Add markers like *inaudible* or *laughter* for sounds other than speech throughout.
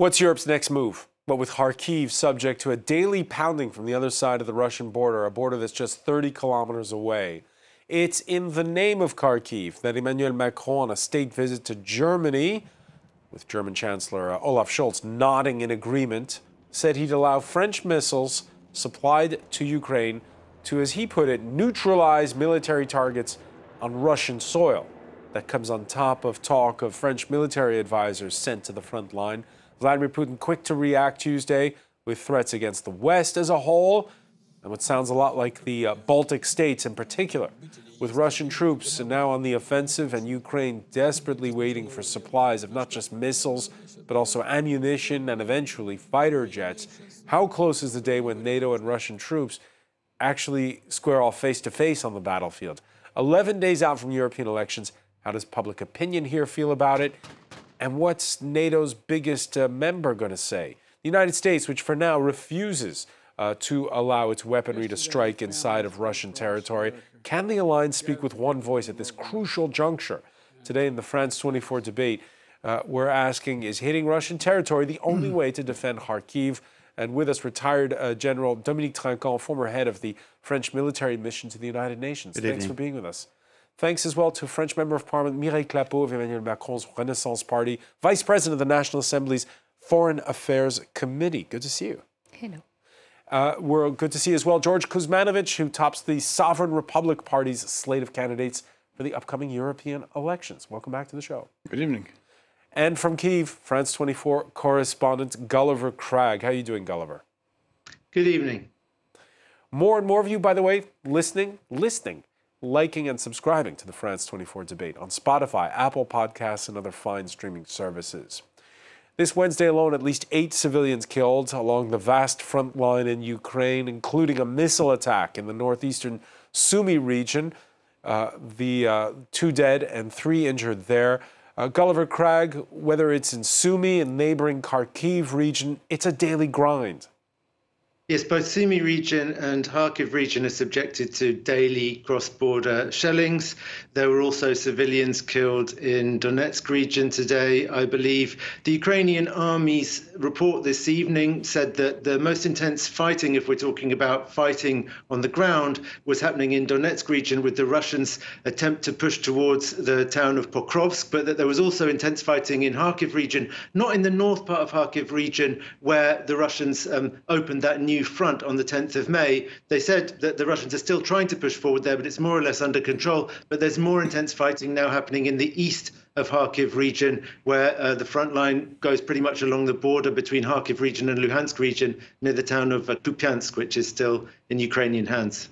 What's Europe's next move? But with Kharkiv subject to a daily pounding from the other side of the Russian border, a border that's just 30 kilometers away. It's in the name of Kharkiv that Emmanuel Macron, on a state visit to Germany, with German Chancellor uh, Olaf Scholz nodding in agreement, said he'd allow French missiles supplied to Ukraine to, as he put it, neutralize military targets on Russian soil. That comes on top of talk of French military advisors sent to the front line. Vladimir Putin quick to react Tuesday with threats against the West as a whole, and what sounds a lot like the uh, Baltic states in particular, with Russian troops now on the offensive and Ukraine desperately waiting for supplies of not just missiles, but also ammunition and eventually fighter jets. How close is the day when NATO and Russian troops actually square off face to face on the battlefield? 11 days out from European elections, how does public opinion here feel about it? And what's NATO's biggest uh, member going to say? The United States, which for now refuses uh, to allow its weaponry to strike inside of Russian territory. Can the alliance speak with one voice at this crucial juncture? Today in the France 24 debate, uh, we're asking Is hitting Russian territory the only *clears throat* way to defend Kharkiv? And with us, retired uh, General Dominique Trinquand, former head of the French military mission to the United Nations. Good Thanks evening. for being with us. Thanks as well to French Member of Parliament Mireille Clapot of Emmanuel Macron's Renaissance Party, Vice President of the National Assembly's Foreign Affairs Committee. Good to see you. Hello. Uh, we're good to see as well George Kuzmanovic, who tops the Sovereign Republic Party's slate of candidates for the upcoming European elections. Welcome back to the show. Good evening. And from Kiev, France 24 correspondent Gulliver Cragg. How are you doing, Gulliver? Good evening. More and more of you, by the way, listening, listening, liking, and subscribing to the France 24 debate on Spotify, Apple Podcasts, and other fine streaming services. This Wednesday alone, at least eight civilians killed along the vast front line in Ukraine, including a missile attack in the northeastern Sumy region. Uh, the uh, two dead and three injured there. Uh, Gulliver Cragg, whether it's in Sumy and neighboring Kharkiv region, it's a daily grind. Yes, both Sumy region and Kharkiv region are subjected to daily cross-border shellings. There were also civilians killed in Donetsk region today, I believe. The Ukrainian army's report this evening said that the most intense fighting, if we're talking about fighting on the ground, was happening in Donetsk region with the Russians' attempt to push towards the town of Pokrovsk, but that there was also intense fighting in Kharkiv region, not in the north part of Kharkiv region, where the Russians um, opened that new front on the 10th of May. They said that the Russians are still trying to push forward there, but it's more or less under control. But there's more intense fighting now happening in the east of Kharkiv region, where uh, the front line goes pretty much along the border between Kharkiv region and Luhansk region, near the town of uh, Kupiansk, which is still in Ukrainian hands.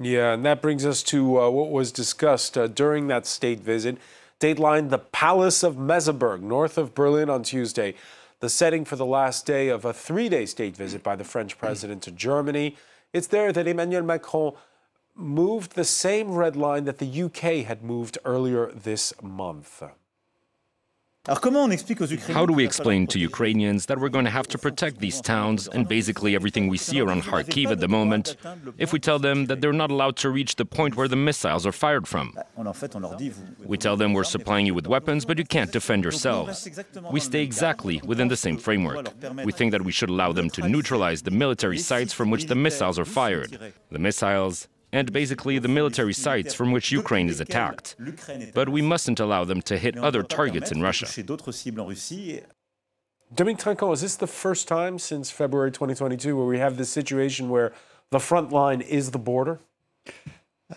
Yeah, and that brings us to uh, what was discussed uh, during that state visit. Dateline the Palace of Meseberg, north of Berlin, on Tuesday. The setting for the last day of a three day state visit by the French mm. president to Germany. It's there that Emmanuel Macron moved the same red line that the UK had moved earlier this month. How do we explain to Ukrainians that we're going to have to protect these towns and basically everything we see around Kharkiv at the moment if we tell them that they're not allowed to reach the point where the missiles are fired from? We tell them we're supplying you with weapons, but you can't defend yourselves. We stay exactly within the same framework. We think that we should allow them to neutralize the military sites from which the missiles are fired. The missiles and basically the military sites from which Ukraine is attacked. But we mustn't allow them to hit other targets in Russia. Dominique Trinquand, is this the first time since February 2022 where we have this situation where the front line is the border?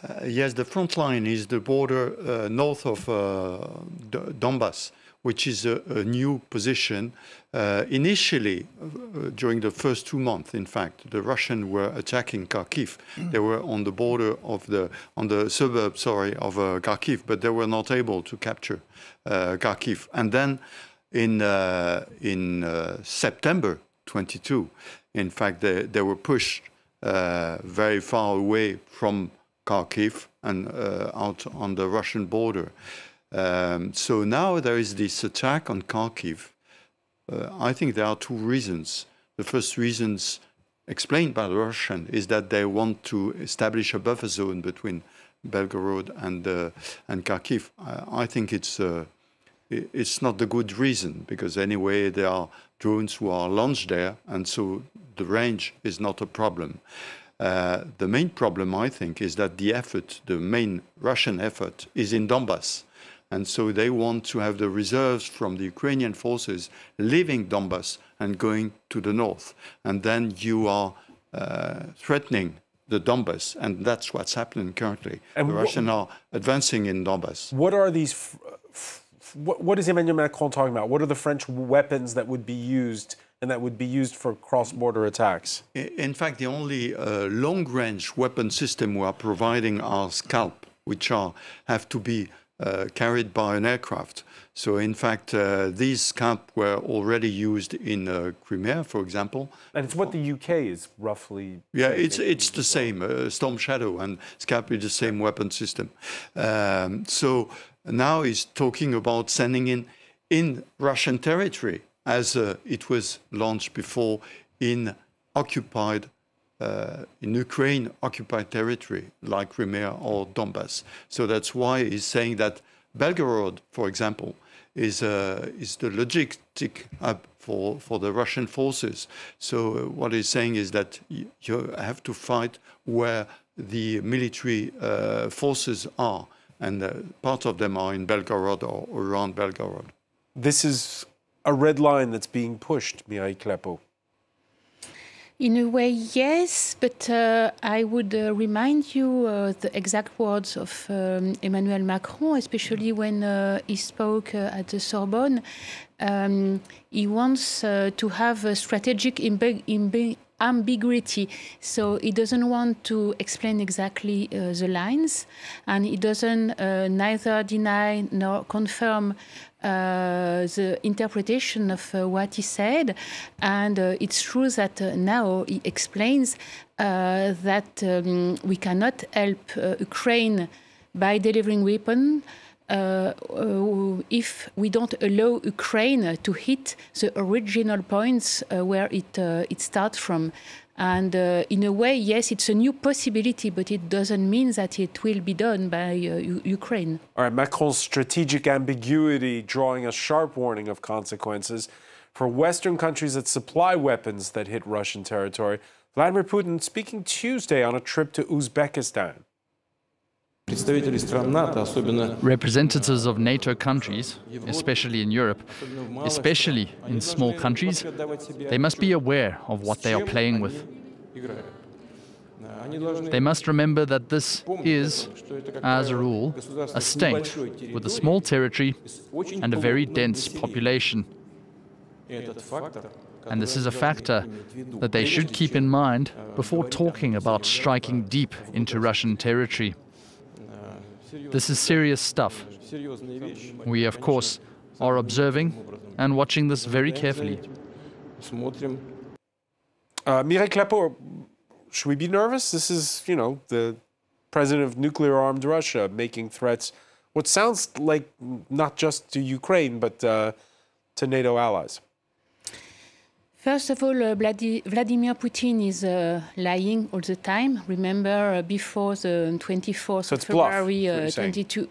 Uh, yes, the front line is the border uh, north of uh, D- Donbass, which is a, a new position. Uh, initially, uh, during the first two months, in fact, the Russians were attacking Kharkiv. They were on the border of the on the suburb, sorry, of uh, Kharkiv, but they were not able to capture uh, Kharkiv. And then in uh, in uh, September 22, in fact, they, they were pushed uh, very far away from Kharkiv and out on the Russian border. Um, so now there is this attack on Kharkiv. Uh, I think there are two reasons. The first reasons explained by the Russian is that they want to establish a buffer zone between Belgorod and uh, and Kharkiv. I, I think it's uh, it's not the good reason because anyway there are drones who are launched there, and so the range is not a problem. Uh, the main problem, I think, is that the effort, the main Russian effort, is in Donbass. And so they want to have the reserves from the Ukrainian forces leaving Donbass and going to the north. And then you are uh, threatening the Donbass, and that's what's happening currently. And the Russians are advancing in Donbass. What are these? what, what is Emmanuel Macron talking about? What are the French weapons that would be used and that would be used for cross-border attacks? In fact, the only uh, long-range weapon system we are providing are Scalp, which are have to be carried by an aircraft. So in fact, uh, these camp were already used in uh, Crimea, for example. And it's what the UK is roughly. Yeah, it's it's the same. Uh, Storm Shadow and Scalp is the same weapon system. Um, so now he's talking about sending in in Russian territory, as uh, it was launched before in occupied uh, in Ukraine occupied territory like Crimea or Donbass. So that's why he's saying that Belgorod, for example, is, uh, is the logistic hub for, for the Russian forces. So uh, what he's saying is that you have to fight where the military uh, forces are, and uh, part of them are in Belgorod or around Belgorod. This is a red line that's being pushed, Mireille Clapot. In a way, yes, but uh, I would uh, remind you uh, the exact words of um, Emmanuel Macron, especially when uh, he spoke uh, at the Sorbonne. Um, he wants uh, to have a strategic ambiguity. So he doesn't want to explain exactly uh, the lines, and he doesn't uh, neither deny nor confirm uh, the interpretation of uh, what he said. And uh, it's true that uh, now he explains that um, we cannot help Ukraine by delivering weapons. Uh, uh, if we don't allow Ukraine to hit the original points uh, where it it starts from. And uh, in a way, yes, it's a new possibility, but it doesn't mean that it will be done by uh, Ukraine. All right, Macron's strategic ambiguity drawing a sharp warning of consequences for Western countries that supply weapons that hit Russian territory. Vladimir Putin speaking Tuesday on a trip to Uzbekistan. Representatives of NATO countries, especially in Europe, especially in small countries, they must be aware of what they are playing with. They must remember that this is, as a rule, a state with a small territory and a very dense population. And this is a factor that they should keep in mind before talking about striking deep into Russian territory. This is serious stuff. We, of course, are observing and watching this very carefully. Uh, Mireille Clapot, should we be nervous? This is, you know, the president of nuclear armed Russia making threats, what sounds like not just to Ukraine, but uh, to NATO allies. First of all, uh, Vladimir Putin is uh, lying all the time. Remember, uh, before the 24th so of February uh, 22,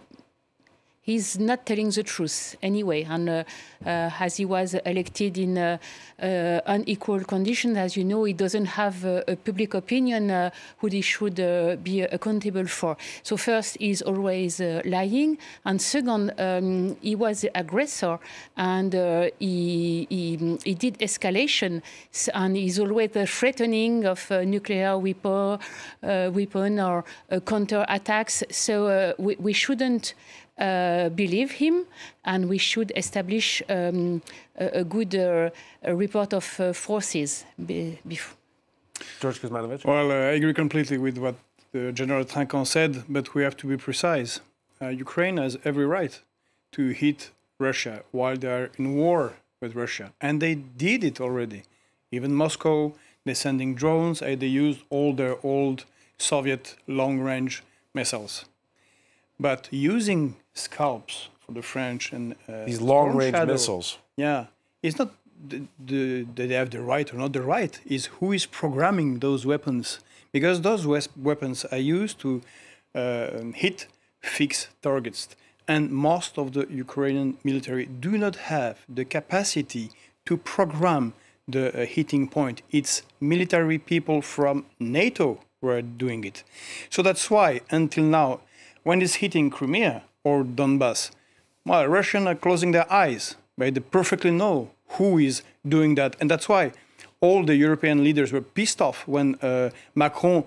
he's not telling the truth anyway. And uh, uh, as he was elected in uh, uh unequal conditions, as you know, he doesn't have a public opinion uh, who he should uh, be accountable for. So first, he's always lying, and second, um, he was the aggressor, and he, he, he did escalation, and he's always threatening of nuclear weapon, weapon or counter attacks. So we, we shouldn't. Uh, believe him, and we should establish um, a, a, good uh, a report of uh, forces before. George Kuzmanovic? Well, I agree completely with what General Trinquand said, but we have to be precise. Ukraine has every right to hit Russia while they are in war with Russia. And they did it already. Even Moscow, they're sending drones, and they used all their old Soviet long range missiles. But using scalps for the French and uh, these long-range missiles. Yeah, it's not the, the, they have the right or not the right. Is who is programming those weapons because those weapons are used to uh, hit fixed targets. And most of the Ukrainian military do not have the capacity to program the uh, hitting point. It's military people from NATO who are doing it. So that's why, until now, when it's hitting Crimea or Donbass, well, Russians are closing their eyes. But they perfectly know who is doing that. And that's why all the European leaders were pissed off when uh, Macron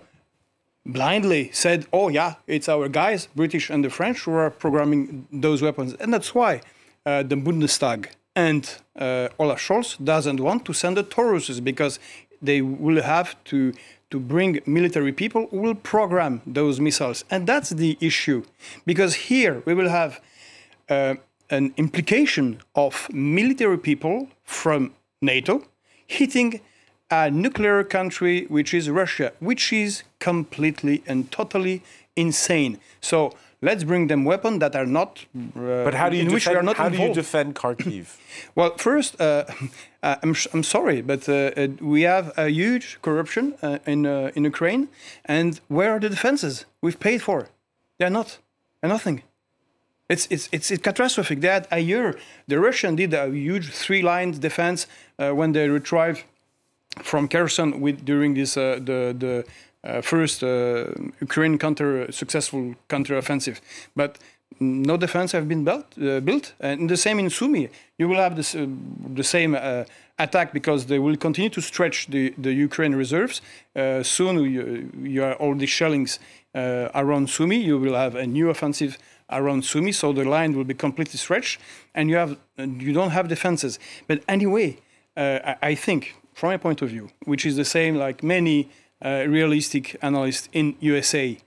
blindly said, oh, yeah, it's our guys, British and the French, who are programming those weapons. And that's why uh, the Bundestag and uh, Olaf Scholz doesn't want to send the Tauruses because they will have to to bring military people will program those missiles. And that's the issue. Because here we will have uh, an implication of military people from NATO hitting a nuclear country, which is Russia, which is completely and totally insane. So let's bring them weapons that are not. Uh, but how do you defend, how do you defend Kharkiv? *clears throat* well, first, uh, *laughs* uh, I'm, I'm sorry, but uh, uh, we have a huge corruption uh, in in Ukraine, and where are the defenses we've paid for? They're not. They're nothing. It's, it's, it's, it's catastrophic. They had a year. The Russian did a huge three-line defense when they retrieved from Kherson with during this uh, the the first uh, Ukraine counter successful counter offensive, but no defense have been built. Uh, built, and the same in Sumy. You will have this, uh, the same uh, attack because they will continue to stretch the, the Ukraine reserves. soon, you, you are all the shellings around Sumy. You will have a new offensive around Sumy, so the line will be completely stretched, and you have you don't have defenses. But anyway, I, I think from my point of view, which is the same like many realistic analyst in USA.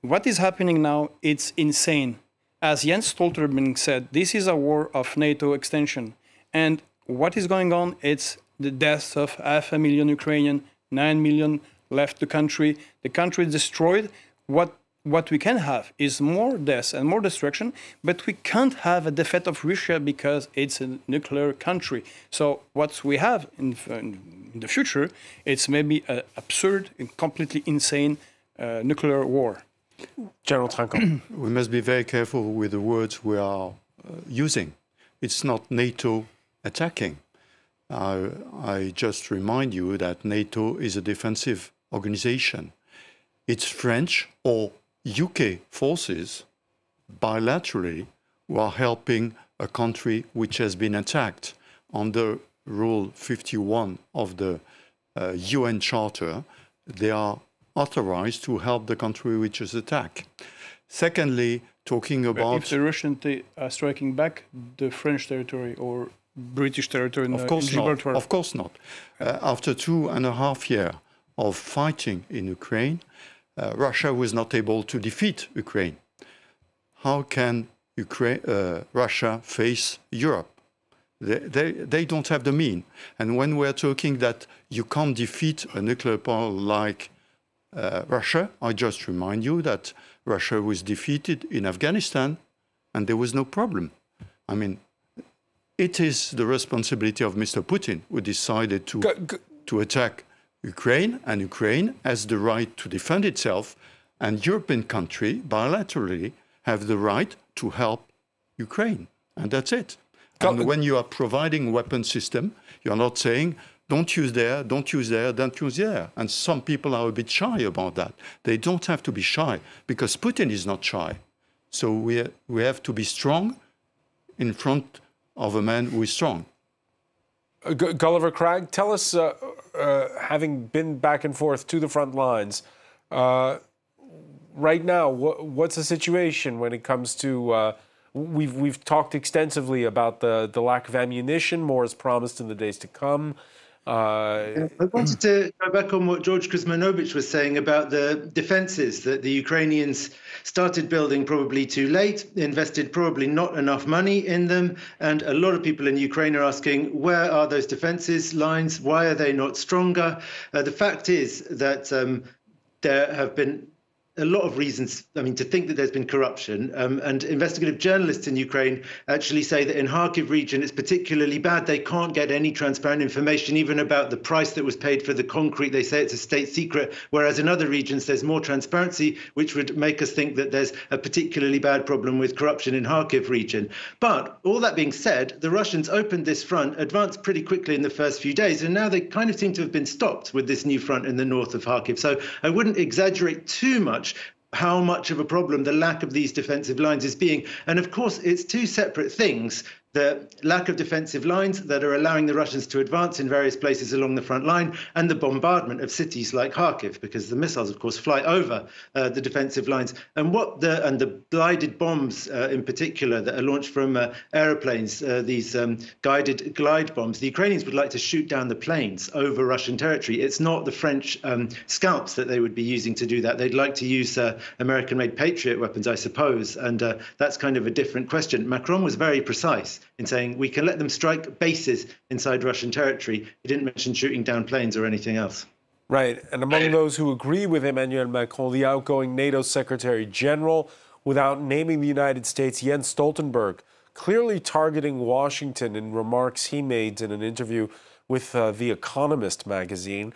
What is happening now, it's insane. As Jens Stoltenberg said, this is a war of NATO extension. And what is going on? It's the deaths of half a million Ukrainian, nine million left the country. The country destroyed. What what we can have is more deaths and more destruction, but we can't have a defeat of Russia because it's a nuclear country. So what we have in, in the future, it's maybe an absurd and completely insane uh, nuclear war. General Trinquand. *clears throat* we must be very careful with the words we are uh, using. It's not NATO attacking. Uh, I just remind you that NATO is a defensive organization. It's French or UK forces bilaterally were helping a country which has been attacked under Rule 51 of the uh, UN Charter. They are authorized to help the country which is attacked. Secondly, talking about if the Russians are striking back the French territory or British territory in, of course Not. Of course not. Uh, after two and a half years of fighting in Ukraine, uh, Russia was not able to defeat Ukraine. How can Ukraine, uh, Russia face Europe? They, they, they, don't have the mean. And when we're talking that you can't defeat a nuclear power like uh, Russia, I just remind you that Russia was defeated in Afghanistan and there was no problem. I mean, it is the responsibility of Mr. Putin who decided to, go, go. to attack Ukraine, and Ukraine has the right to defend itself, and European countries bilaterally have the right to help Ukraine, and that's it. And when you are providing weapon system, you're not saying don't use there, don't use there, don't use there. And some people are a bit shy about that. They don't have to be shy because Putin is not shy. So we, we have to be strong in front of a man who is strong. Uh, Gulliver Cragg, tell us, uh, uh, having been back and forth to the front lines, uh, right now, wh- what's the situation when it comes to? Uh, we've we've talked extensively about the the lack of ammunition. More is promised in the days to come. Uh, I wanted to go back on what George Kuzmanovic was saying about the defenses that the Ukrainians started building probably too late, invested probably not enough money in them. And a lot of people in Ukraine are asking, where are those defenses lines? Why are they not stronger? Uh, the fact is that um, there have been a lot of reasons, I mean, to think that there's been corruption. Um, and investigative journalists in Ukraine actually say that in Kharkiv region, it's particularly bad. They can't get any transparent information, even about the price that was paid for the concrete. They say it's a state secret. Whereas in other regions, there's more transparency, which would make us think that there's a particularly bad problem with corruption in Kharkiv region. But all that being said, the Russians opened this front, advanced pretty quickly in the first few days, and now they kind of seem to have been stopped with this new front in the north of Kharkiv. So I wouldn't exaggerate too much much how much of a problem the lack of these defensive lines is being. And of course, it's two separate things the lack of defensive lines that are allowing the Russians to advance in various places along the front line, and the bombardment of cities like Kharkiv, because the missiles, of course, fly over uh, the defensive lines. And what the and the glided bombs, uh, in particular, that are launched from uh, aeroplanes, uh, these um, guided glide bombs, the Ukrainians would like to shoot down the planes over Russian territory. It's not the French um, scalps that they would be using to do that. They'd like to use uh, American-made Patriot weapons, I suppose, and uh, that's kind of a different question. Macron was very precise in saying we can let them strike bases inside Russian territory. He didn't mention shooting down planes or anything else. Right. And among those who agree with Emmanuel Macron, the outgoing NATO Secretary General, without naming the United States, Jens Stoltenberg, clearly targeting Washington in remarks he made in an interview with uh, The Economist magazine.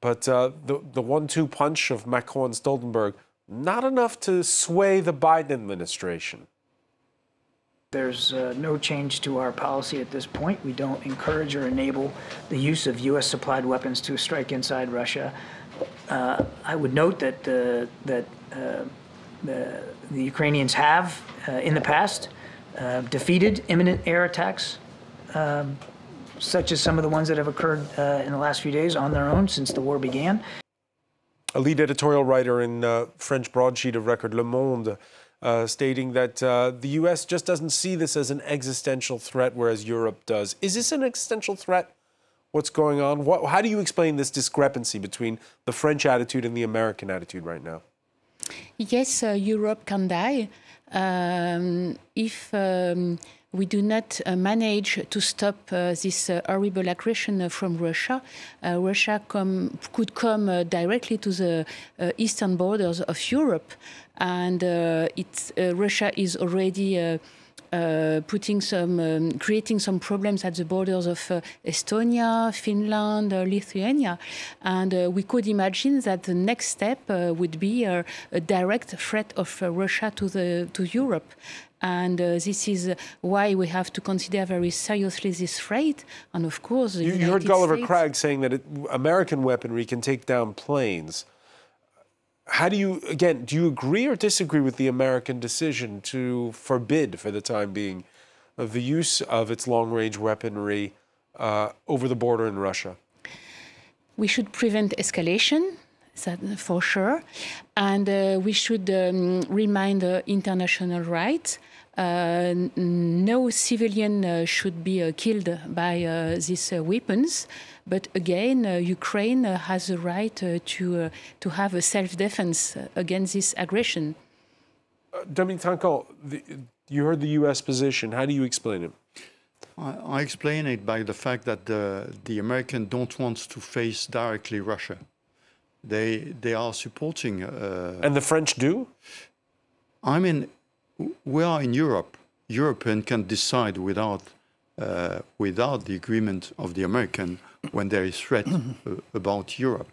But uh, the, the one two punch of Macron and Stoltenberg, not enough to sway the Biden administration. There's uh, no change to our policy at this point. We don't encourage or enable the use of U.S. supplied weapons to strike inside Russia. Uh, I would note that uh, that uh, the, the, Ukrainians have, uh, in the past, uh, defeated imminent air attacks, um, such as some of the ones that have occurred in the last few days on their own since the war began. A lead editorial writer in French broadsheet of record Le Monde uh, stating that uh, the U.S. just doesn't see this as an existential threat, whereas Europe does. Is this an existential threat? What's going on? What, how do you explain this discrepancy between the French attitude and the American attitude right now? Yes, uh, Europe can die um, if. Um, we do not uh, manage to stop uh, this uh, horrible aggression from Russia. Uh, Russia could come uh, directly to the uh, eastern borders of Europe, and it's, Russia is already. Uh, putting some, um, creating some problems at the borders of uh, Estonia, Finland, uh, Lithuania, and we could imagine that the next step would be a direct threat of Russia to the to Europe. And uh, this is why we have to consider very seriously this threat. And of course, you, you heard Gulliver States, Cragg saying that it, American weaponry can take down planes. How do you, again, do you agree or disagree with the American decision to forbid, for the time being, the use of its long range weaponry uh, over the border in Russia? We should prevent escalation for sure. And uh, we should um, remind international rights. Uh, no civilian uh, should be uh, killed by uh, these weapons. But again, Ukraine has a right to, to have a self-defense against this aggression. Dominique Trinquand, you heard the U.S. position. How do you explain it? I, I explain it by the fact that the, the Americans don't want to face directly Russia they they are supporting. Uh, and the French do. I mean, we are in Europe. European can decide without uh, without the agreement of the American when there is threat *coughs* about Europe.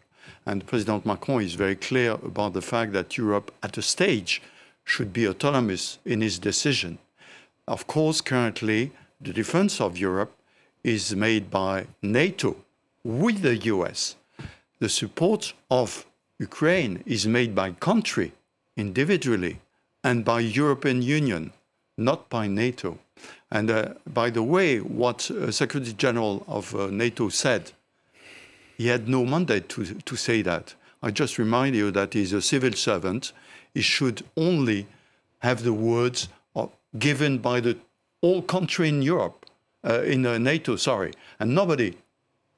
And President Macron is very clear about the fact that Europe, at a stage, should be autonomous in its decision. Of course, currently, the defense of Europe is made by NATO with the US the support of Ukraine is made by country individually and by European Union, not by NATO. And uh, by the way, what uh, Secretary General of uh, NATO said, he had no mandate to, to say that. I just remind you that he's a civil servant. He should only have the words of, given by the all country in Europe, uh, in uh, NATO, sorry, and nobody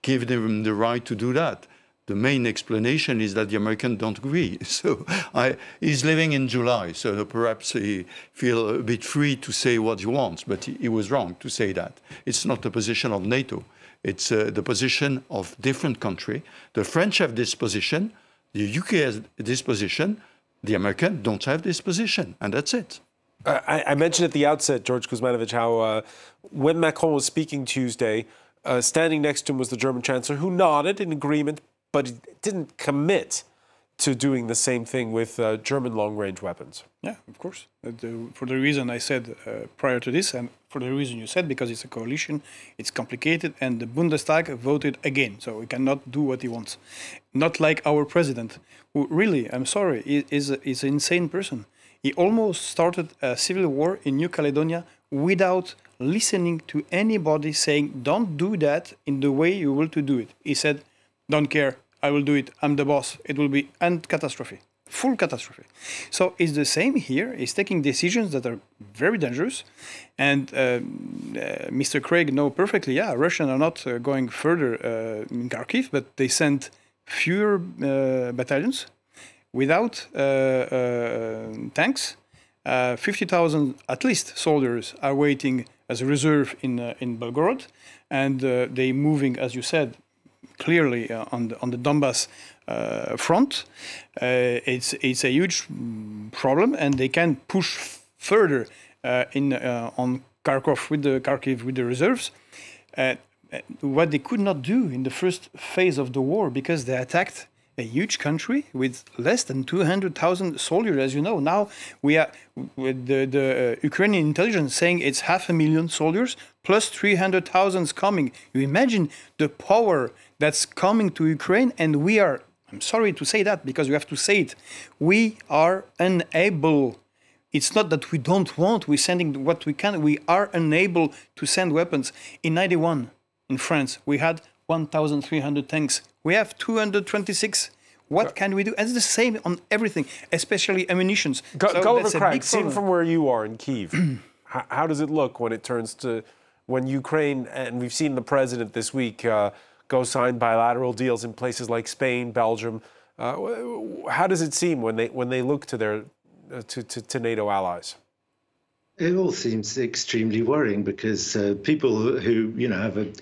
gave him the right to do that the main explanation is that the Americans don't agree. *laughs* So I, he's living in July, so perhaps he feels a bit free to say what he wants, but he, he, was wrong to say that. It's not the position of NATO. It's uh, the position of different countries. The French have this position, the UK has this position, The Americans don't have this position, and that's it. I, I, mentioned at the outset, George Kuzmanovic, how uh, when Macron was speaking Tuesday, uh, standing next to him was the German Chancellor, who nodded in agreement, but it didn't commit to doing the same thing with uh, German long-range weapons. Yeah, of course. Uh, for the reason I said uh, prior to this, and for the reason you said, because it's a coalition, it's complicated, and the Bundestag voted again, so we cannot do what he wants. Not like our president, who really, I'm sorry, is is an insane person. He almost started a civil war in New Caledonia without listening to anybody saying, "Don't do that in the way you will to do it." He said, "Don't care, I will do it. I'm the boss. It will be end catastrophe, full catastrophe. So it's the same here. He's taking decisions that are very dangerous, and uh, uh, Mr. Cragg know perfectly. Yeah, Russians are not uh, going further uh, in Kharkiv, but they sent fewer uh, battalions without uh, tanks. 50,000 at least soldiers are waiting as a reserve in in Belgorod, and they moving, as you said, clearly uh, on the on the Donbass uh, front. Uh, it's it's a huge problem, and they can push further in on Kharkov with the Kharkiv with the reserves. what they could not do in the first phase of the war because they attacked a huge country with less than 200,000 soldiers, as you know. Now we are with the, the uh, Ukrainian intelligence saying it's half a million soldiers plus 300,000 coming. You imagine the power that's coming to Ukraine, and we are, I'm sorry to say that because we have to say it, we are unable. It's not that we don't want, we're sending what we can, we are unable to send weapons. In 91, in France, we had 1,300 tanks. We have 226. What can we do? And it's the same on everything, especially ammunitions. Go, so Gulliver Cragg, seen from where you are in Kiev, *clears throat* how, how, does it look when it turns to when Ukraine, and we've seen the president this week, uh, go sign bilateral deals in places like Spain, Belgium. Uh, how does it seem when they when they look to their uh, to, to, to NATO allies? It all seems extremely worrying because uh, people who you know have a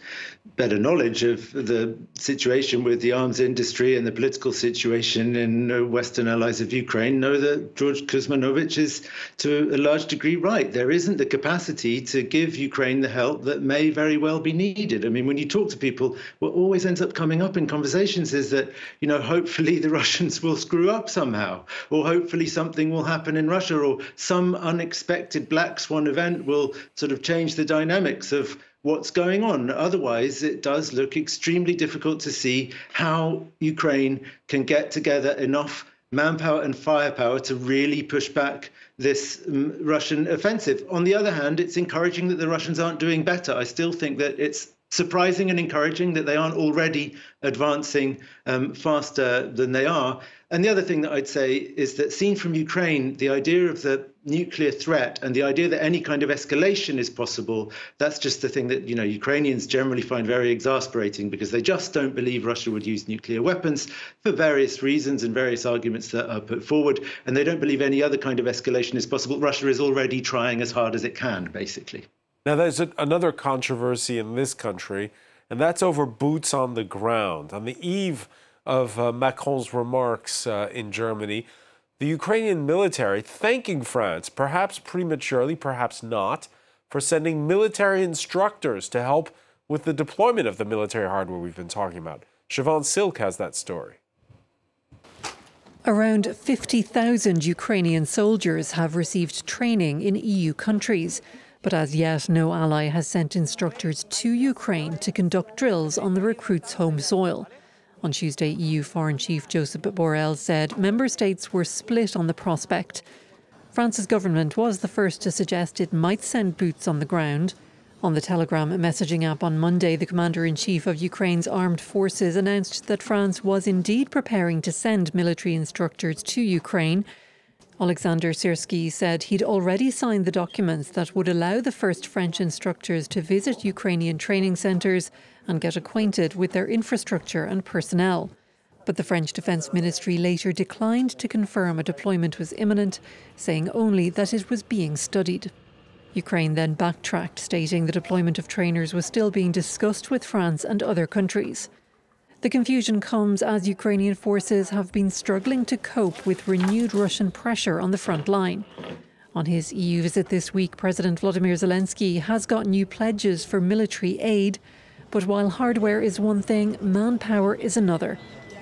better knowledge of the situation with the arms industry and the political situation in uh, Western allies of Ukraine know that George Kuzmanovic is to a large degree right. There isn't the capacity to give Ukraine the help that may very well be needed. I mean, when you talk to people, what always ends up coming up in conversations is that, you know, hopefully the *laughs* Russians will screw up somehow, or hopefully something will happen in Russia, or some unexpected black swan event will sort of change the dynamics of what's going on. Otherwise, it does look extremely difficult to see how Ukraine can get together enough manpower and firepower to really push back this um, Russian offensive. On the other hand, it's encouraging that the Russians aren't doing better. I still think that it's surprising and encouraging that they aren't already advancing um, faster than they are. And the other thing that I'd say is that, seen from Ukraine, the idea of the nuclear threat and the idea that any kind of escalation is possible, that's just the thing that you know Ukrainians generally find very exasperating because they just don't believe Russia would use nuclear weapons for various reasons and various arguments that are put forward, and they don't believe any other kind of escalation is possible. Russia is already trying as hard as it can, basically. Now, there's a, another controversy in this country, and that's over boots on the ground. On the eve of uh, Macron's remarks uh, in Germany, the Ukrainian military thanking France, perhaps prematurely, perhaps not, for sending military instructors to help with the deployment of the military hardware we've been talking about. Siobhan Silke has that story. Around 50,000 Ukrainian soldiers have received training in EU countries. But as yet, no ally has sent instructors to Ukraine to conduct drills on the recruits' home soil. On Tuesday, EU Foreign Chief Josep Borrell said member states were split on the prospect. France's government was the first to suggest it might send boots on the ground. On the Telegram messaging app on Monday, the commander in chief of Ukraine's armed forces announced that France was indeed preparing to send military instructors to Ukraine. Alexander Sirski said he'd already signed the documents that would allow the first French instructors to visit Ukrainian training centres and get acquainted with their infrastructure and personnel. But the French Defence Ministry later declined to confirm a deployment was imminent, saying only that it was being studied. Ukraine then backtracked, stating the deployment of trainers was still being discussed with France and other countries. The confusion comes as Ukrainian forces have been struggling to cope with renewed Russian pressure on the front line. On his EU visit this week, President Vladimir Zelensky has got new pledges for military aid. But while hardware is one thing, manpower is another.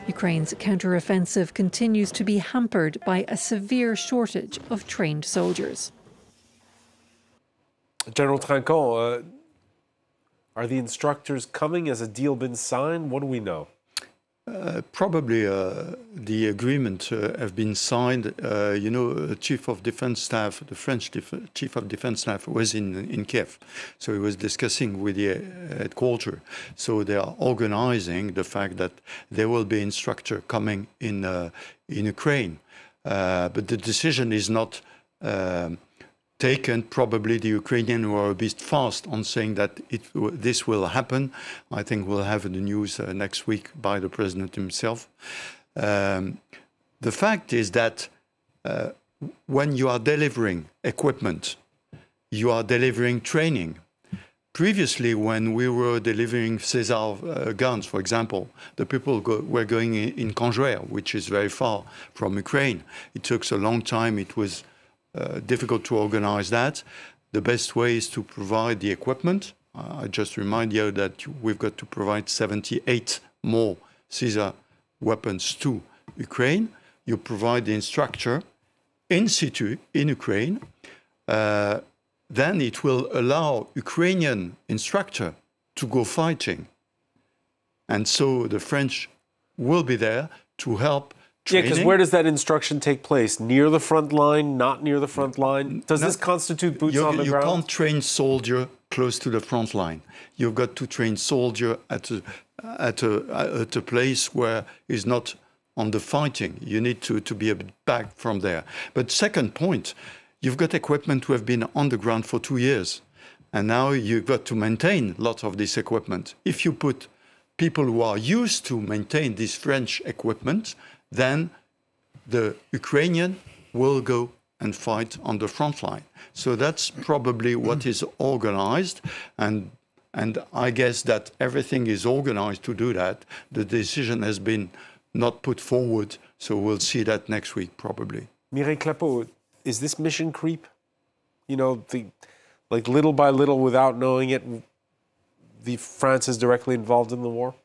Ukraine's counter-offensive continues to be hampered by a severe shortage of trained soldiers. General Trinquand, uh, are the instructors coming? Has a deal been signed? What do we know? Uh, probably uh, the agreement uh, have been signed. Uh, you know, chief of defense staff, the French chief of defense staff, was in in Kiev, so he was discussing with the uh, headquarters. So they are organizing the fact that there will be instructor coming in in Ukraine, but the decision is not. Um, taken. Probably the Ukrainians were a bit fast on saying that it, this will happen. I think we'll have the news uh, next week by the president himself. Um, the fact is that uh, when you are delivering equipment, you are delivering training. Previously, when we were delivering Caesar uh, guns, for example, the people go, were going in, in which is very far from Ukraine. It took a long time. It was uh, difficult to organize that. The best way is to provide the equipment. Uh, I just remind you that we've got to provide 78 more Caesar weapons to Ukraine. You provide the instructor in situ in Ukraine. Uh, then it will allow Ukrainian instructor to go fighting. And so the French will be there to help Training? Yeah, because where does that instruction take place? Near the front line, not near the front line? Does this constitute boots on the you ground? You can't train soldier close to the front line. You've got to train soldier at a, at a, at a place where is not on the fighting. You need to, to be a bit back from there. But second point, you've got equipment who have been on the ground for two years. And now you've got to maintain lots of this equipment. If you put people who are used to maintain this French equipment, then the Ukrainian will go and fight on the front line. So that's probably what is organized. And, and I guess that everything is organized to do that. The decision has been not put forward. So we'll see that next week, probably. Mireille Clapot, is this mission creep? You know, the, like little by little, without knowing it, the France is directly involved in the war?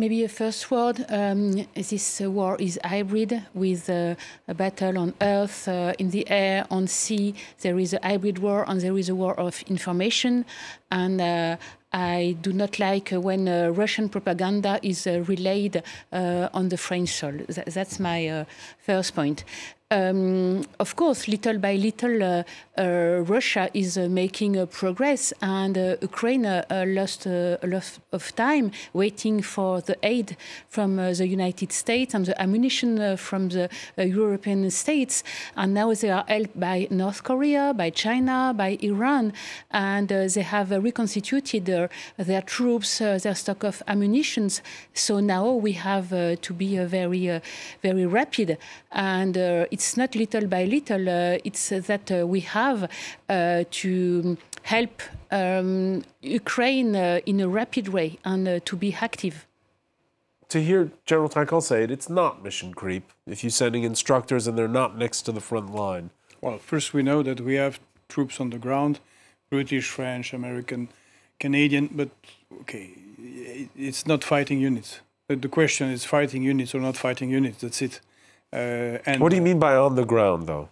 Maybe a first word. Um, this uh, war is hybrid with uh, a battle on earth, uh, in the air, on sea. There is a hybrid war and there is a war of information. And uh, I do not like when uh, Russian propaganda is uh, relayed on the French soil. Th that's my first point um, of course, little by little, uh, uh, Russia is uh, making progress, and uh, Ukraine uh, lost a lot of time waiting for the aid from uh, the United States and the ammunition from the European states. And now they are helped by North Korea, by China, by Iran, and they have reconstituted their, their troops, their stock of ammunition. So now we have to be very, very rapid, and it's not little by little, uh, it's that uh, we have uh, to help um, Ukraine in a rapid way and to be active to hear General Trinquand say it, it's not mission creep if you're sending instructors and they're not next to the front line. Well, first we know that we have troops on the ground, British, French, American, Canadian, but okay, it's not fighting units. The question is fighting units or not fighting units. That's it. Uh, and what do you mean by on the ground, though?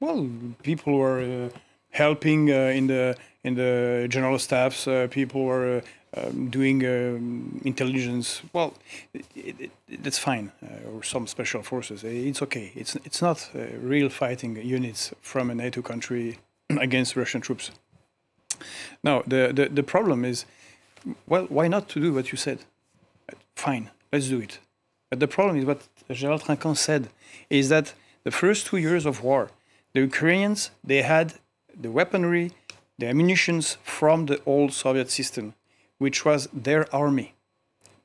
Well, people were uh, helping uh, in the in the general staffs. people were um, doing um, intelligence. Well, it, it, it, that's fine. or some special forces. It's okay. It's it's not real fighting units from a NATO country *clears throat* against Russian troops. Now, the, the, the problem is, well, why not to do what you said? Fine, let's do it. But the problem is what General Trinquand said, is that the first two years of war, the Ukrainians, they had the weaponry, the ammunitions from the old Soviet system, which was their army.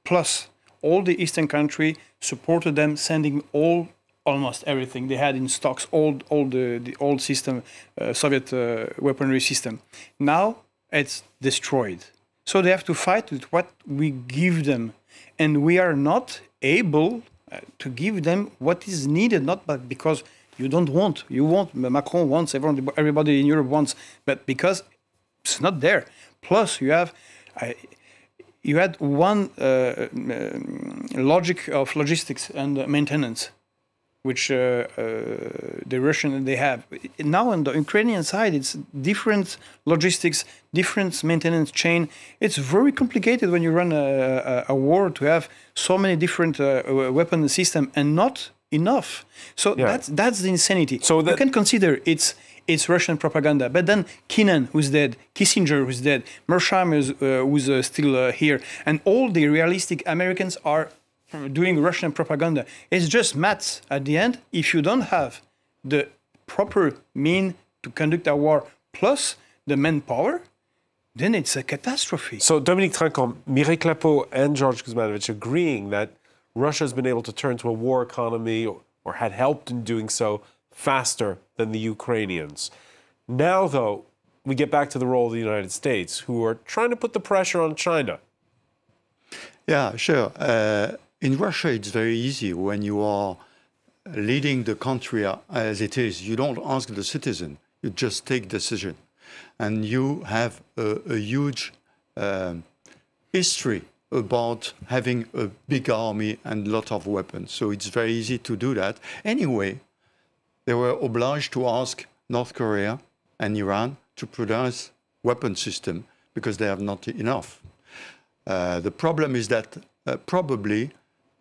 Plus, all the eastern country supported them, sending all almost everything they had in stocks, all, all the, the old system, uh, Soviet uh, weaponry system. Now it's destroyed. So they have to fight with what we give them And we are not able uh, to give them what is needed, not but because you don't want, you want, Macron wants, everyone, everybody in Europe wants, but because it's not there. Plus, you have, uh, you had one uh, logic of logistics and maintenance which uh, uh, the Russian they have. Now on the Ukrainian side, it's different logistics, different maintenance chain. It's very complicated when you run a, a, war to have so many different uh, weapon system and not enough. So yeah. that's that's the insanity. So that you can consider it's it's Russian propaganda. But then Kennan, who's dead, Kissinger, who's dead, Mearsheimer, uh, who's uh, still uh, here, and all the realistic Americans are doing Russian propaganda. It's just maths at the end. If you don't have the proper mean to conduct a war plus the manpower, then it's a catastrophe. So Dominique Trinquand, Mireille Clapot and George Kuzmanovic agreeing that Russia has been able to turn to a war economy or, or had helped in doing so faster than the Ukrainians. Now, though, we get back to the role of the United States, who are trying to put the pressure on China. Yeah, sure. Uh, in Russia, it's very easy when you are leading the country as it is. You don't ask the citizen, you just take decision. And you have a, a huge um, history about having a big army and lot of weapons. So it's very easy to do that. Anyway, they were obliged to ask North Korea and Iran to produce weapon system because they have not enough. Uh, the problem is that uh, probably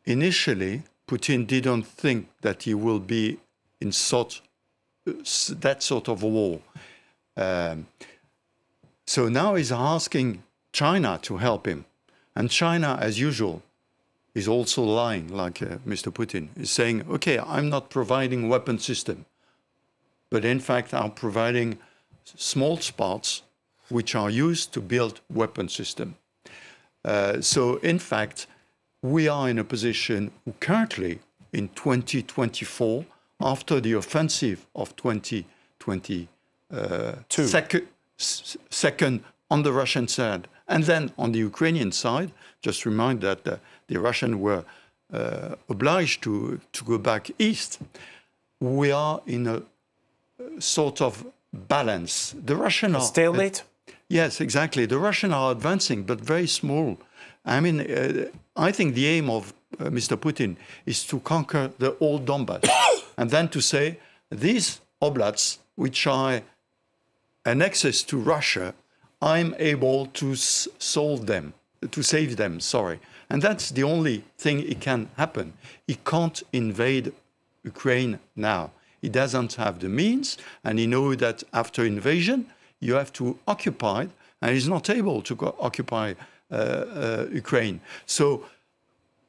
initially, Putin didn't think that he will be in sort, that sort of war. Um, so now he's asking China to help him. And China, as usual, is also lying, like uh, Mr. Putin, is saying, okay, I'm not providing weapon system, but in fact, I'm providing small parts which are used to build weapon system. Uh, so in fact, we are in a position currently in 2024, after the offensive of 2022, uh, second, second on the Russian side, and then on the Ukrainian side, just remind that uh, the Russians were uh, obliged to, to go back east. We are in a sort of balance. The Russian a stalemate. yes, exactly. The Russians are advancing, but very small I mean, uh, I think the aim of uh, Mr. Putin is to conquer the old Donbass *coughs* and then to say these oblasts, which are annexes to Russia, I'm able to solve them, to save them, sorry. And that's the only thing it can happen. He can't invade Ukraine now. He doesn't have the means, and he knows that after invasion, you have to occupy, and he's not able to occupy Uh, uh, Ukraine. So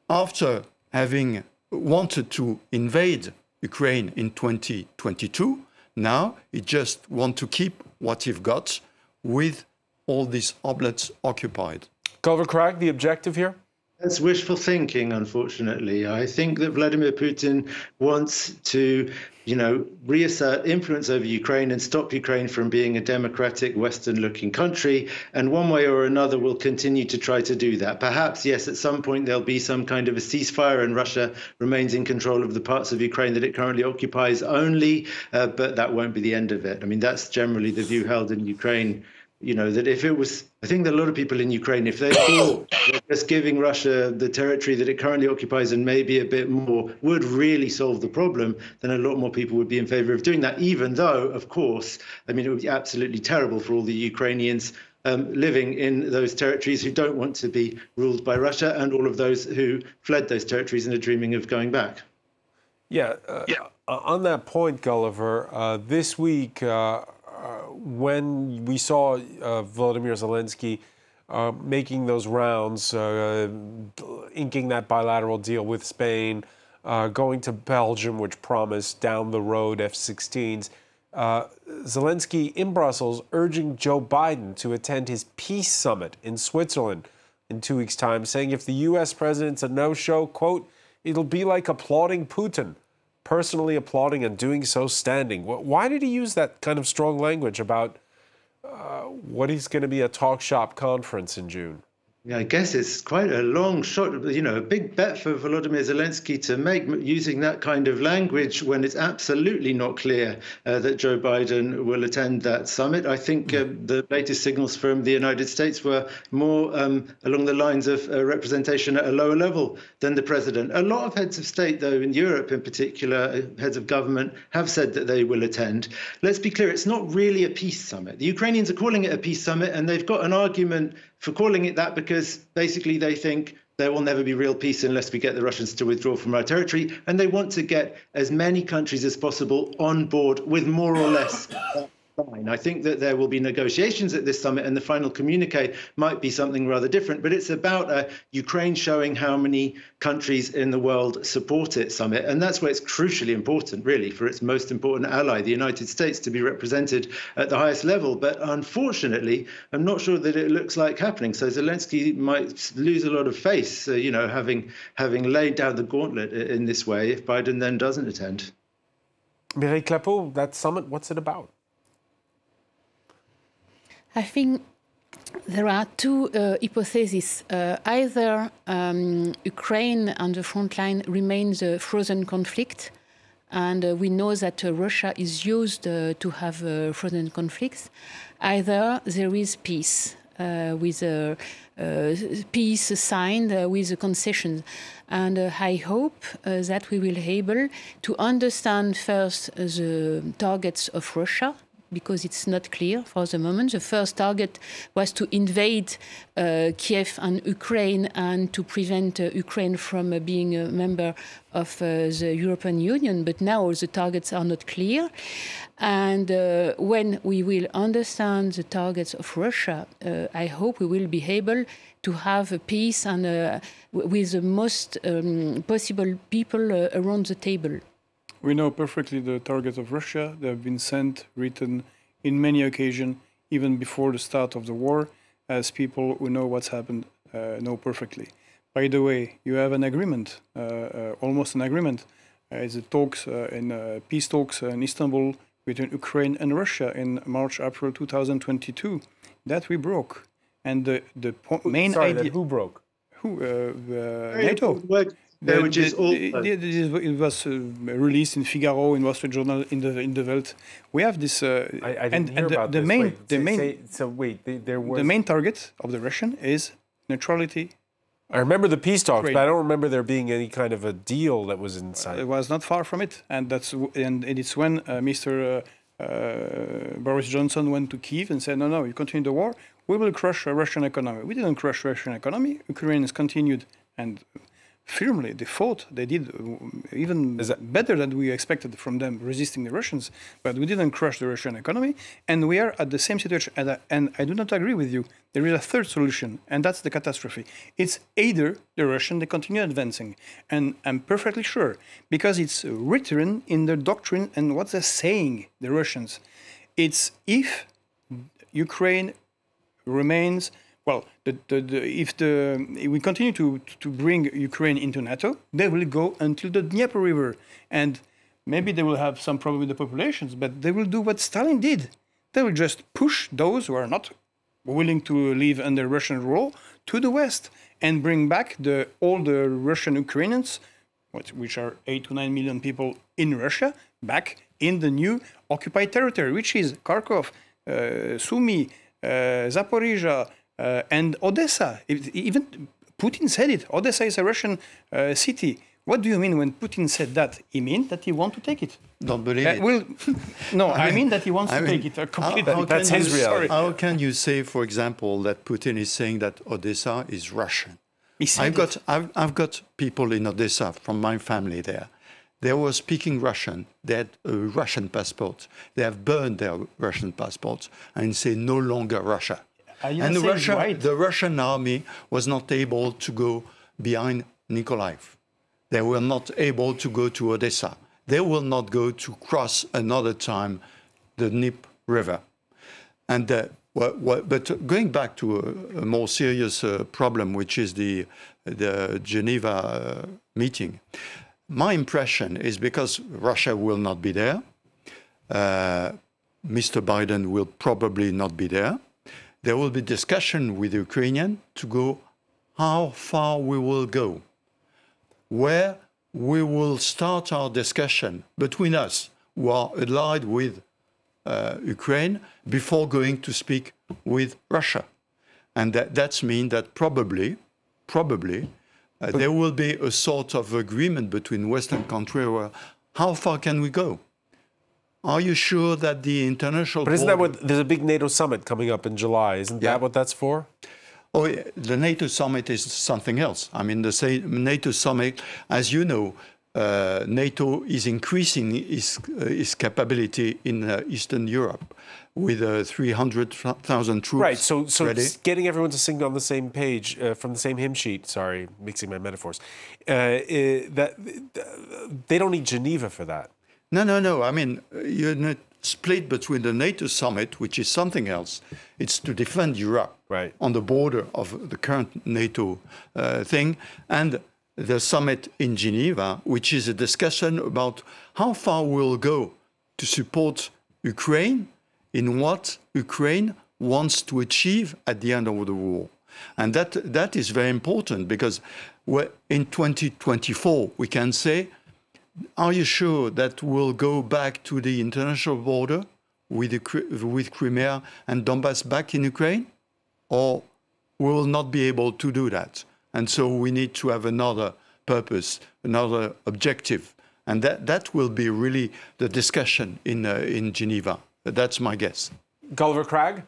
after having wanted to invade Ukraine in 2022, now he just want to keep what he've got with all these oblasts occupied. Gulliver Cragg the objective here? That's wishful thinking, unfortunately. I think that Vladimir Putin wants to, you know, reassert influence over Ukraine and stop Ukraine from being a democratic, Western looking country. And one way or another will continue to try to do that. Perhaps, yes, at some point there'll be some kind of a ceasefire and Russia remains in control of the parts of Ukraine that it currently occupies only, uh, but that won't be the end of it. I mean, that's generally the view held in Ukraine you know that if it was i think that a lot of people in ukraine if they thought that just giving russia the territory that it currently occupies and maybe a bit more would really solve the problem then a lot more people would be in favor of doing that even though of course i mean it would be absolutely terrible for all the ukrainians um, living in those territories who don't want to be ruled by russia and all of those who fled those territories and are dreaming of going back yeah, uh, yeah. on that point gulliver uh, this week uh, when we saw uh, Volodymyr Zelensky uh, making those rounds, uh, inking that bilateral deal with Spain, going to Belgium, which promised down the road F 16s, uh, Zelensky in Brussels urging Joe Biden to attend his peace summit in Switzerland in two weeks' time, saying if the U.S. president's a no show, quote, it'll be like applauding Putin personally applauding and doing so standing. Why did he use that kind of strong language about uh, what is going to be a talk shop conference in June? I guess it's quite a long shot, you know, a big bet for Volodymyr Zelensky to make using that kind of language when it's absolutely not clear uh, that Joe Biden will attend that summit. I think uh, the latest signals from the United States were more um, along the lines of uh, representation at a lower level than the president. A lot of heads of state, though, in Europe in particular, uh, heads of government, have said that they will attend. Let's be clear, it's not really a peace summit. The Ukrainians are calling it a peace summit, and they've got an argument for calling it that because basically they think there will never be real peace unless we get the Russians to withdraw from our territory. And they want to get as many countries as possible on board with more or less *laughs* fine. I think that there will be negotiations at this summit, and the final communique might be something rather different. But it's about uh, Ukraine showing how many countries in the world support its summit, and that's where it's crucially important, really, for its most important ally, the United States, to be represented at the highest level. But unfortunately, I'm not sure that it looks like happening. So Zelensky might lose a lot of face, uh, you know, having having laid down the gauntlet in this way if Biden then doesn't attend. Mireille Clapot, that summit, what's it about? I think there are two uh, hypotheses. Uh, either um, Ukraine on the front line remains a frozen conflict, and uh, we know that uh, Russia is used uh, to have uh, frozen conflicts. Either there is peace with a peace signed with concessions. And I hope that we will be able to understand first the targets of Russia because it's not clear for the moment. The first target was to invade uh, Kiev and Ukraine and to prevent uh, Ukraine from uh, being a member of uh, the European Union. But now the targets are not clear. And uh, when we will understand the targets of Russia, uh, I hope we will be able to have a peace and with the most um, possible people around the table. We know perfectly the targets of Russia. They have been sent, written in many occasions, even before the start of the war, as people who know what's happened uh, know perfectly. By the way, you have an agreement, uh, uh, almost an agreement. Uh, it's the talks uh, in uh, peace talks in Istanbul between Ukraine and Russia in March, April 2022 that we broke. And the the main Sorry, idea who broke? Who NATO? The, which is all, it was uh, released in Figaro, in Wall Street Journal, in the in the Welt. We have this. Uh, I, I didn't and, hear and the, about the this. main, wait, the say, main, say, so wait, there was the main target of the Russian is neutrality. I remember the peace talks, but I don't remember there being any kind of a deal that was inside. It was not far from it, and that's and it's when uh, Mr. Uh, uh, Boris Johnson went to Kiev and said, "No, no, you continue the war, we will crush Russian economy." We didn't crush Russian economy. Ukrainians continued and firmly. They fought. They did uh, even better than we expected from them, resisting the Russians. But we didn't crush the Russian economy, and we are at the same situation. And I, and I do not agree with you. There is a third solution, and that's the catastrophe. It's either the Russian they continue advancing, and I'm perfectly sure because it's written in their doctrine and what they're saying, the Russians. It's if Ukraine remains well, the, the, the, if the, if we continue to, to bring Ukraine into NATO, they will go until the Dnieper River. And maybe they will have some problem with the populations, but they will do what Stalin did. They will just push those who are not willing to live under Russian rule to the west and bring back the, all the Russian Ukrainians, which are 8 to 9 million people in Russia, back in the new occupied territory, which is Kharkov, uh, Sumy, uh, Zaporizhia, uh, and Odessa, even Putin said it. Odessa is a Russian uh, city. What do you mean when Putin said that? He means that he wants to take it. Don't believe uh, it. Well, *laughs* no, I, I mean, that he wants I to mean, take it uh, completely. How, how That's his reality. How can you say, for example, that Putin is saying that Odessa is Russian? I've got, I've, I've got people in Odessa from my family there. They were speaking Russian. They had a Russian passport. They have burned their Russian passports and say no longer Russia and the, Russia, right. the Russian army was not able to go behind Nikolaev. They were not able to go to Odessa. They will not go to cross another time the Dnieper River. And uh, but going back to a, a more serious uh, problem, which is the the Geneva uh, meeting, my impression is because Russia will not be there, uh, Mr. Biden will probably not be there there will be discussion with the Ukrainian to go how far we will go, where we will start our discussion between us who are allied with uh, Ukraine before going to speak with Russia. And that that's mean that probably, probably, uh, there will be a sort of agreement between Western countries where how far can we go? Are you sure that the international? But isn't that what there's a big NATO summit coming up in July? Isn't yeah. that what that's for? Oh, the NATO summit is something else. I mean, the NATO summit, as you know, uh, NATO is increasing its, uh, its capability in uh, Eastern Europe with uh, 300,000 troops. Right, so, so getting everyone to sing on the same page, uh, from the same hymn sheet, sorry, mixing my metaphors, uh, that, they don't need Geneva for that. No, no, no. I mean, uh, you're not split between the NATO summit, which is something else. It's to defend Europe right. on the border of the current NATO uh, thing, and the summit in Geneva, which is a discussion about how far we'll go to support Ukraine in what Ukraine wants to achieve at the end of the war. And that, that is very important because in 2024, we can say, are you sure that we'll go back to the international border with, the, with Crimea and Donbass back in Ukraine? Or we will not be able to do that? And so we need to have another purpose, another objective. And that, that will be really the discussion in, uh, in Geneva. That's my guess. Gulliver Cragg?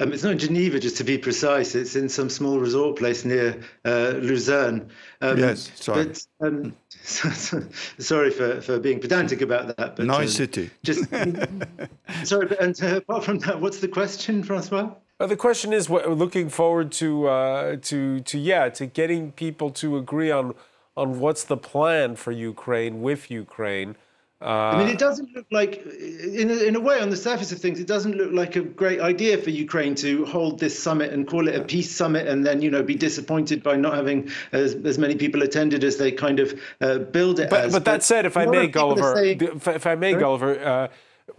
Um, it's not in Geneva, just to be precise. It's in some small resort place near uh, Lucerne. Um, yes, sorry. But, um, *laughs* sorry for, for being pedantic about that. But, nice um, city. Just *laughs* sorry, but, and uh, apart from that, what's the question, Francois? Uh, the question is, what, we're looking forward to uh, to to yeah, to getting people to agree on on what's the plan for Ukraine with Ukraine. Uh, I mean, it doesn't look like, in a, in a way, on the surface of things, it doesn't look like a great idea for Ukraine to hold this summit and call it a peace summit, and then you know be disappointed by not having as, as many people attended as they kind of uh, build it but, as. But, that said, if I may, Gulliver, saying, if, if, I may, sorry? Gulliver. Uh,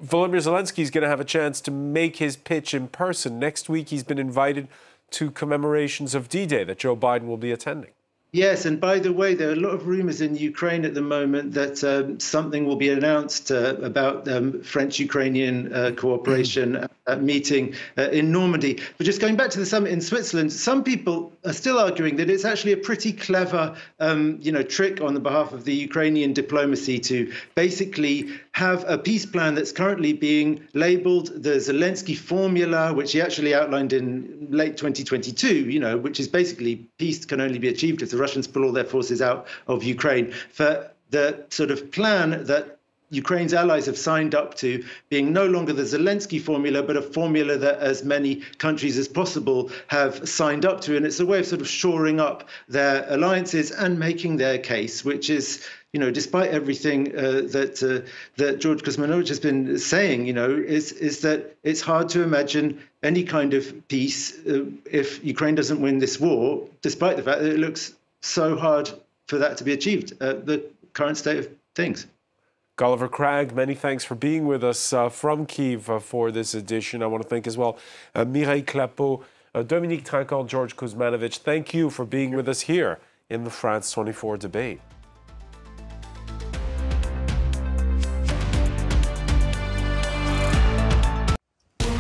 Volodymyr Zelensky is going to have a chance to make his pitch in person. Next week, he's been invited to commemorations of D Day that Joe Biden will be attending. Yes, and by the way, there are a lot of rumors in Ukraine at the moment that um, something will be announced uh, about um, French-Ukrainian uh, cooperation *clears throat* at meeting uh, in Normandy. But just going back to the summit in Switzerland, some people are still arguing that it's actually a pretty clever, um, you know, trick on the behalf of the Ukrainian diplomacy to basically have a peace plan that's currently being labeled the Zelensky formula, which he actually outlined in late 2022. You know, which is basically peace can only be achieved if the Russians pull all their forces out of Ukraine. For the sort of plan that Ukraine's allies have signed up to being no longer the Zelensky formula, but a formula that as many countries as possible have signed up to. And it's a way of sort of shoring up their alliances and making their case, which is you know, despite everything uh, that uh, that George Kuzmanovic has been saying, you know, is is that it's hard to imagine any kind of peace uh, if Ukraine doesn't win this war, despite the fact that it looks so hard for that to be achieved at the current state of things. Gulliver Cragg, many thanks for being with us uh, from Kiev uh, for this edition. I want to thank as well uh, Mireille Clapot, uh, Dominique Trinquand, George Kuzmanovic. Thank you for being with us here in the France 24 debate.